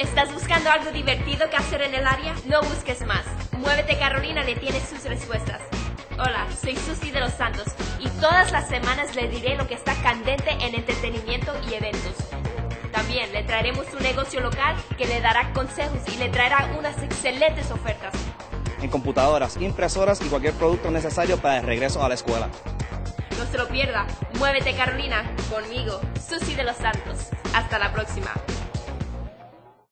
¿Estás buscando algo divertido que hacer en el área? No busques más. Muévete Carolina le tiene sus respuestas. Hola, soy Susi de los Santos y todas las semanas le diré lo que está candente en entretenimiento y eventos. También le traeremos un negocio local que le dará consejos y le traerá unas excelentes ofertas. En computadoras, impresoras y cualquier producto necesario para el regreso a la escuela. No se lo pierda. Muévete Carolina, conmigo, Susi de los Santos.